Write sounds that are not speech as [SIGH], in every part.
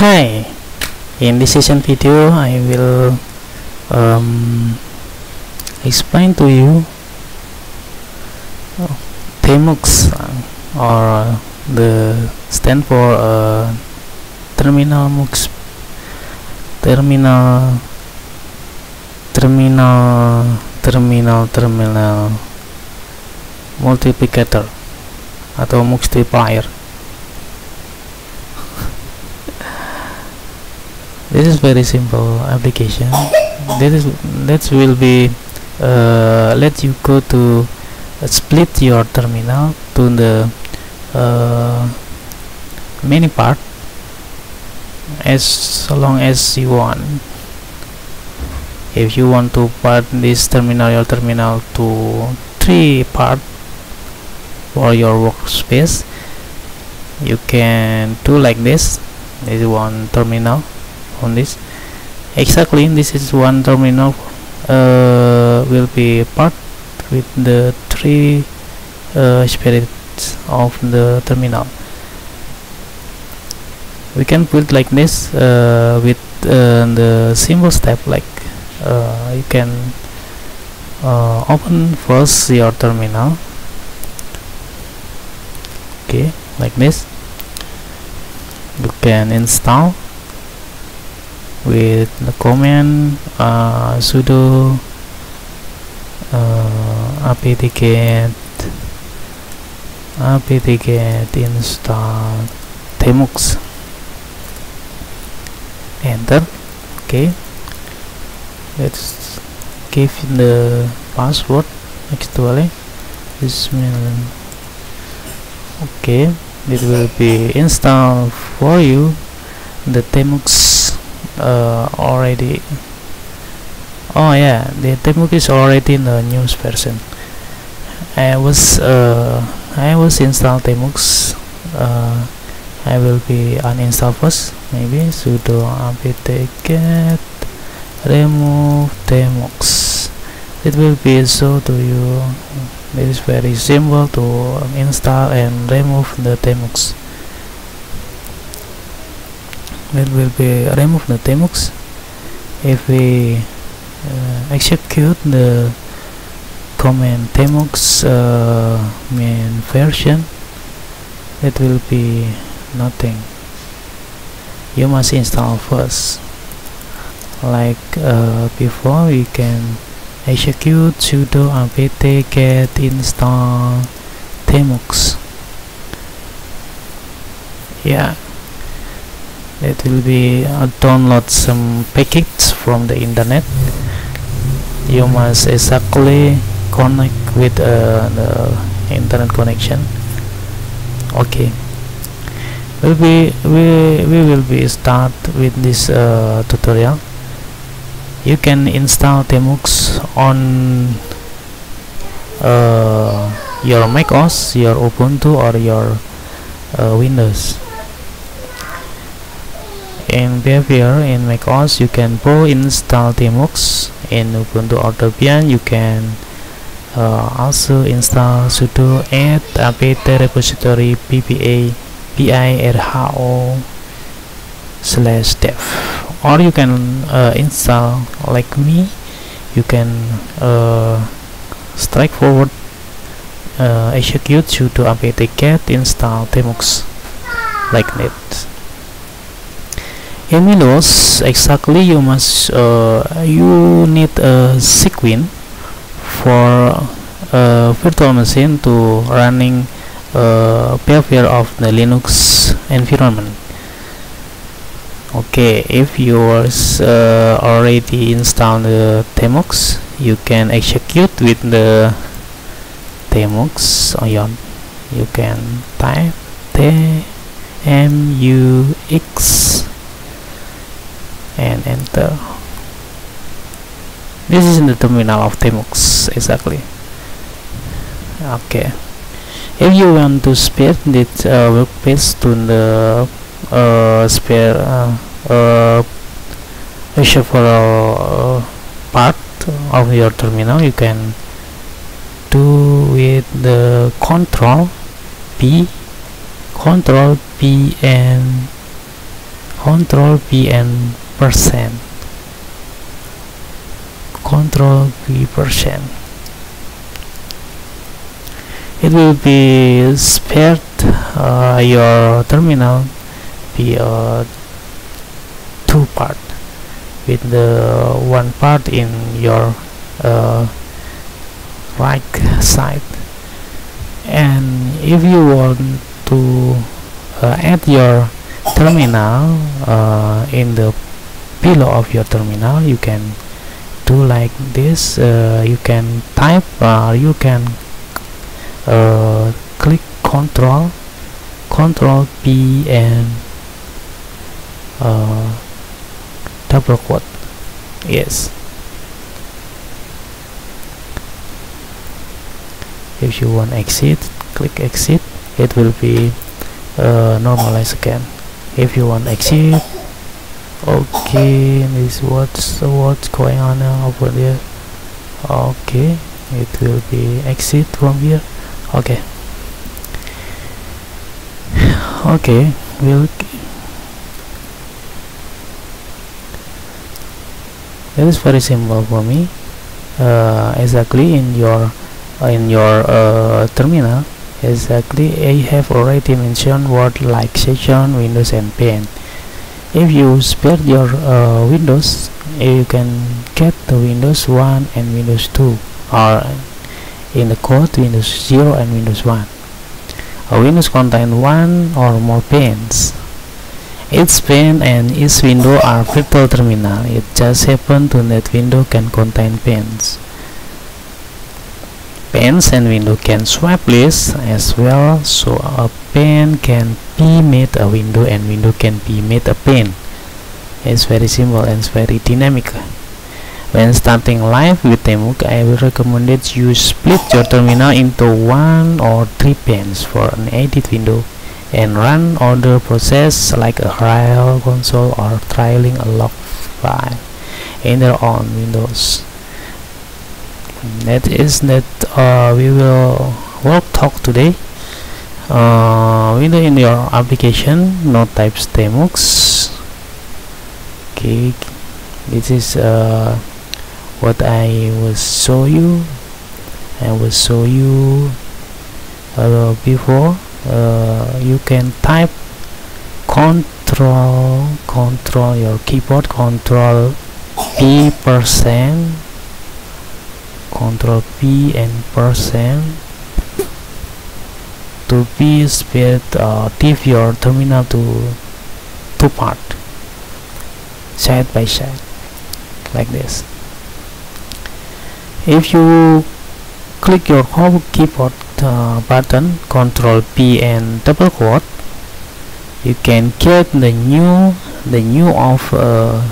Hi, in this session video I will um, explain to you uh, TMUX uh, or the stand for uh, terminal MUX terminal terminal terminal terminal multiplicator atau multiplier this is very simple application. That is that will be uh, let you go to uh, split your terminal to the uh, many part as long as you want. If you want to part this terminal your terminal to three part for your workspace you can do like this. This is one terminal on this. Exactly this is one terminal uh, will be part with the three uh, spirits of the terminal. We can put like this uh, with uh, the simple step like uh, you can uh, open first your terminal. Okay like this. You can install with the command uh, sudo uh, apt-get apt-get install tmux. Enter. Okay. Let's give the password. Actually this bismillah okay. It will be installed for you. The tmux uh, already. Oh yeah the tmux is already in the news version I was uh, I was install tmux uh, I will be uninstall first maybe sudo apt-get remove tmux it will be so to you it is very simple to install and remove the tmux it will be remove the tmux if we uh, execute the command tmux uh, main version it will be nothing. You must install first. Like uh, before we can execute sudo apt-get install tmux yeah it will be uh, download some packets from the internet. You must exactly connect with uh, the internet connection. Okay. Will be we, we will be start with this uh, tutorial. You can install tmux on uh, your mac os your ubuntu or your uh, windows in behavior in mac os you can both install tmux in ubuntu or debian you can uh, also install sudo add apt repository ppa pirho slash dev. Or you can uh, install like me. You can uh, straightforward uh, execute sudo apt-get install tmux like that windows exactly you must uh, you need a Cygwin for a virtual machine to running uh, behavior of the linux environment. Okay if yours uh, already installed the tmux you can execute with the tmux on your you can type tmux and enter this is in the terminal of tmux exactly. Okay. If you want to spare this uh, workspace to the uh, spare uh, uh, several uh, part of your terminal you can do with the control P control P and control p and percent. Control p percent. It will be spared uh, your terminal be uh, two part with the one part in your uh, right side. And if you want to uh, add your terminal uh, in the below of your terminal you can do like this uh, you can type or you can uh, click control control P and uh, double quote yes. If you want exit click exit it will be uh, normalized again. If you want exit okay this what's what's going on over there? Okay it will be exit from here. Okay. [SIGHS] Okay we'll it is very simple for me. Uh, exactly in your in your uh, terminal exactly I have already mentioned word like session Windows and pen if you spare your uh, Windows you can get the Windows 1 and Windows 2 or in the code Windows 0 and Windows 1 a Windows contain one or more panes. Each pane and each window are virtual terminal. It just happened to that window can contain panes panes and window can swap lists as well. So a pane can be made a window and window can be made a pane it's very simple and very dynamic. When starting live with tmux I will recommend you split your terminal into one or three panes for an edit window and run other process like a trial console or trialing a log file in their own windows that is that uh, we will work talk today. Uh, window in your application no types tmux okay this is uh, what I will show you. I will show you uh, before. Uh, you can type control control your keyboard control P percent control P and percent. To be split uh, div your terminal to two part side by side like this. If you click your home keyboard uh, button control P and double quote you can get the new the new of uh,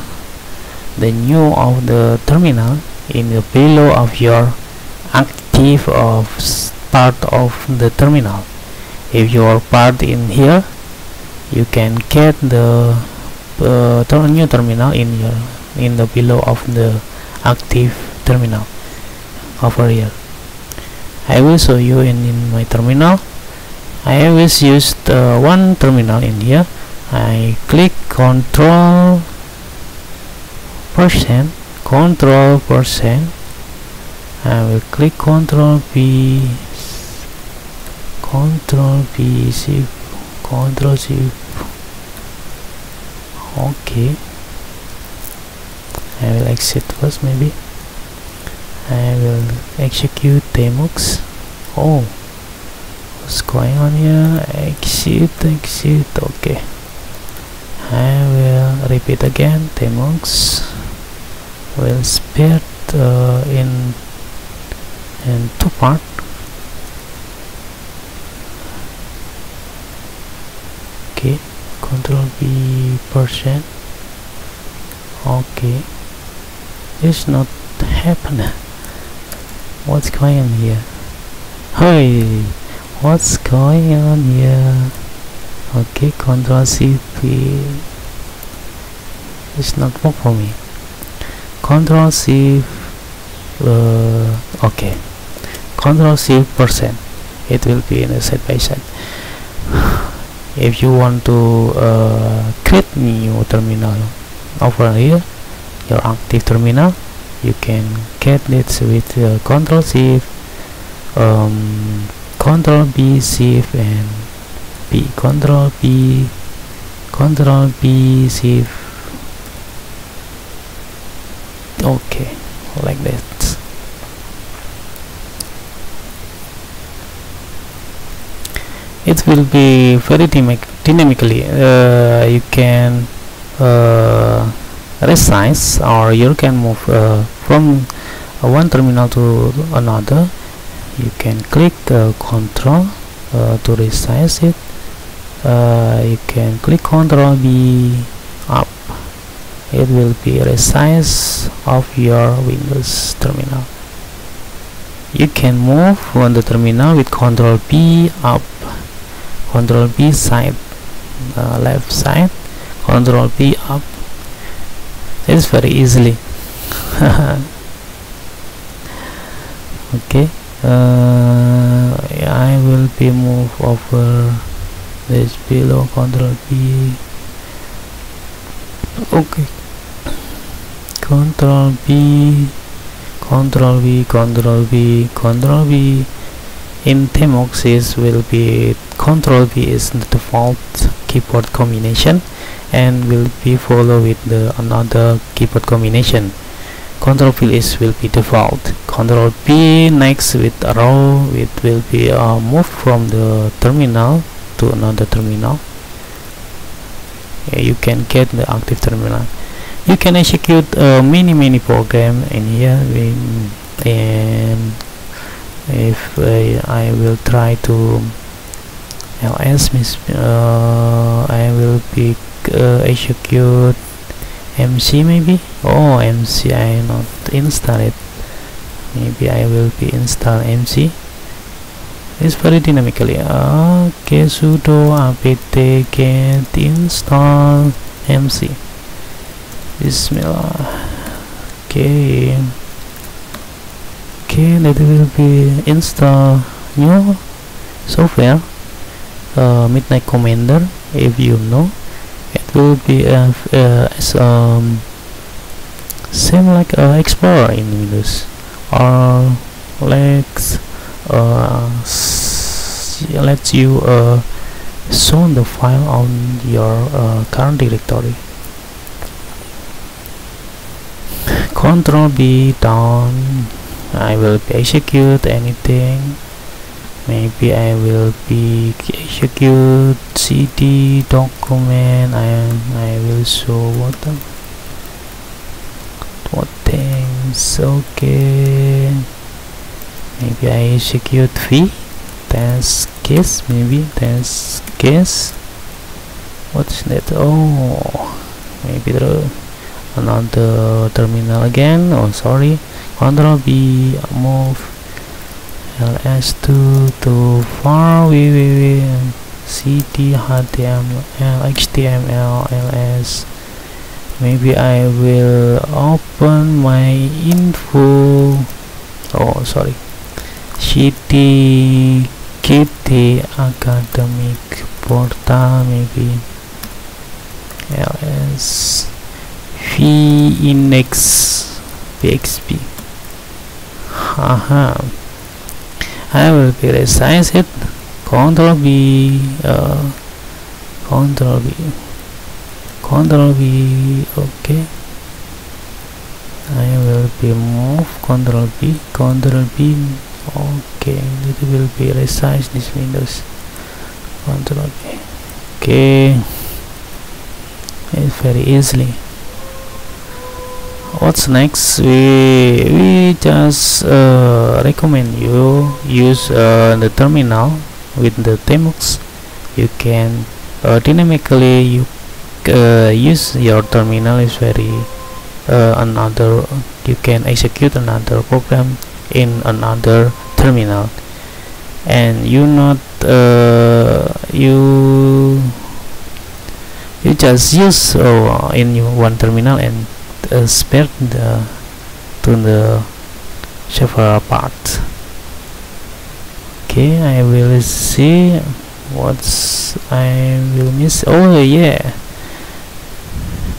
the new of the terminal in the below of your active of start of the terminal. If your part in here you can get the uh, new terminal in your in the below of the active terminal over here. I will show you in, in my terminal. I always used uh, one terminal in here. I click control percent control percent. I will click control P control P shift control shift okay. I will exit first maybe. I will execute tmux oh what's going on here? Exit exit okay. I will repeat again tmux will split uh, in in two part. Okay control B percent. Okay it's not happening. What's going on here? Hey what's going on here? Okay control C P. It's not work for me control C uh, okay control C percent. It will be in a side by side if you want to uh, create new terminal over here your active terminal you can get it with uh, control shift um, control B shift and B control B control B shift okay like that. It will be very dynamic dynamically uh, you can uh, resize or you can move uh, from one terminal to another. You can click uh, control uh, to resize it. Uh, you can click control B up it will be a resize of your Windows terminal. You can move on the terminal with control B up control B side uh, left side control B up. It's very easily. [LAUGHS] Okay uh, I will be move over this below control B okay control B control V control V control V. In Temoxys will be control V is the default keyboard combination and will be followed with the another keyboard combination. Control V is will be default. Control P next with arrow it will be uh, moved from the terminal to another terminal. Yeah, you can get the active terminal you can execute a many many program in here and if uh, I will try to ls uh, I will pick uh, execute MC maybe? Oh MC I not install it. Maybe I will be install MC it's very dynamically. Okay sudo apt get install MC Bismillah. Okay okay that will be install new software uh, Midnight Commander if you know. It will be uh, uh, as um, same like uh, Explorer in Windows. Or let's uh, lets you uh, show the file on your uh, current directory control B down I will be execute anything. Maybe I will be execute cd document I I will show what the, what things okay. Maybe I execute v test case maybe test case what's that? Oh maybe the another terminal again. Oh sorry. Control B move ls2 to far. Www cd html html ls maybe I will open my info. Oh sorry. Cd kt academic portal maybe ls v index pxp haha I will resize it control B uh, control B control B okay. I will be move control B control B okay. It will be resize this windows control B okay. It's very easily what's next? We we just uh, recommend you use uh, the terminal with the tmux you can uh, dynamically you uh, use your terminal is very uh, another you can execute another program in another terminal. And you not uh, you you just use in one terminal and uh, the to the several parts okay I will see what's I will miss. Oh yeah.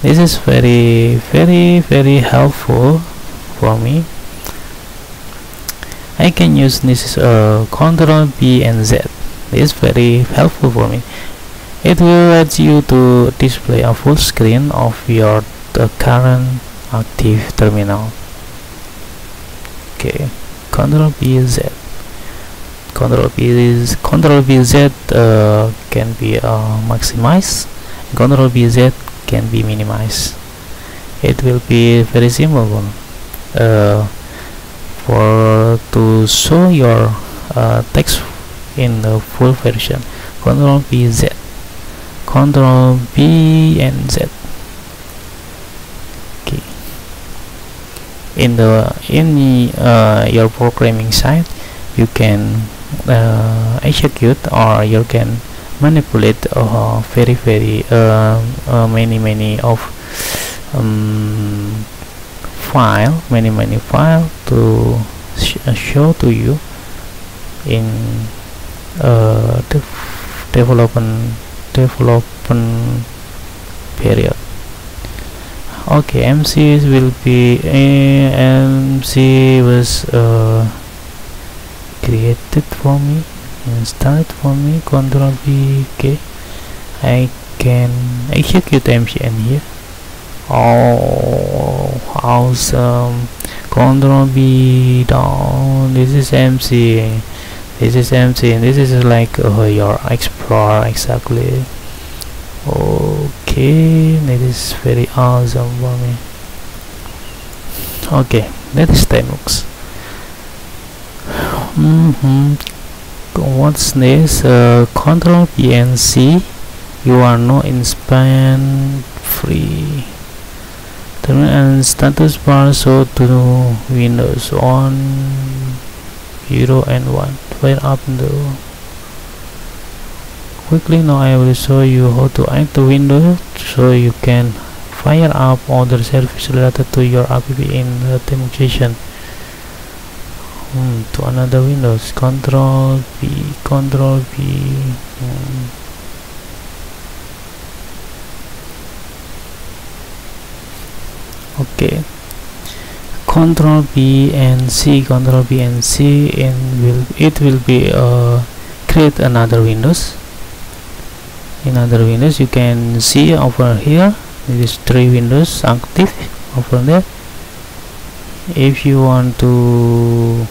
This is very very very helpful for me. I can use this uh, control B and Z. This is very helpful for me. It will let you to display a full screen of your current active terminal. Okay. Control B Z. Control B is control B Z uh, can be uh, maximized. Control B Z can be minimized. It will be very simple. Uh, for to show your uh, text in the full version control B Z. Control B and Z in the in uh, your programming side you can uh, execute or you can manipulate uh, very very uh, uh, many many of um, file many many file to sh uh, show to you in the development development period okay MC will be MC was uh, created for me installed for me. Control V okay I can execute MCN here. Oh awesome. Control B down. This is MC this is MC and this is like uh, your explorer exactly that is very awesome for me. Okay that is tmux mm -hmm. what's this? Uh, control PNC you are no in span free and status bar so to windows on 0 and 1 fire up the quickly. Now I will show you how to act the window so you can fire up other service related to your app in the demonstration. Hmm, to another windows. Control B control B hmm. okay. Control B and C control B and C and will it will be uh, create another windows in other windows you can see over here there is three windows active over there. If you want to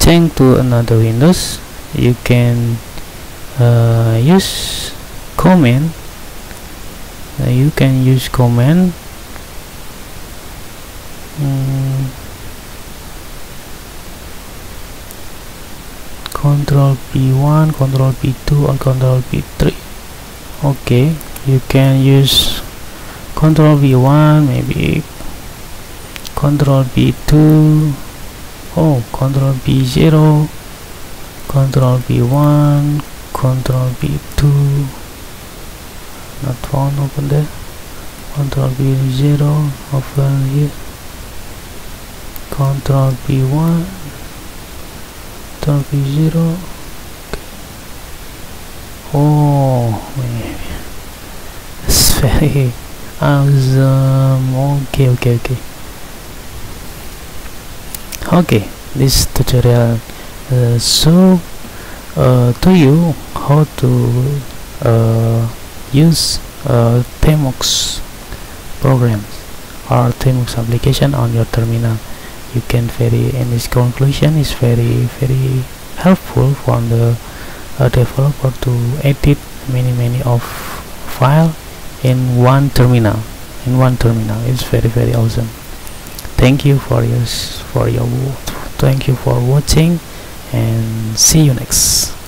change to another windows you can uh, use command. Uh, you can use command. Mm, control P1 control P2 or control P3 okay you can use control V1 maybe control B2 oh control B0 control B1 control B2 not found open there. Control B0 open here. Control B1 B0 okay. oh it's very awesome. Okay okay okay. Okay this tutorial uh, show uh, to you how to uh, use uh, tmux programs or tmux application on your terminal you can very in this conclusion is very very helpful for the uh, developer to edit many many of file in one terminal in one terminal. It's very very awesome. Thank you for your for your thank you for watching and see you next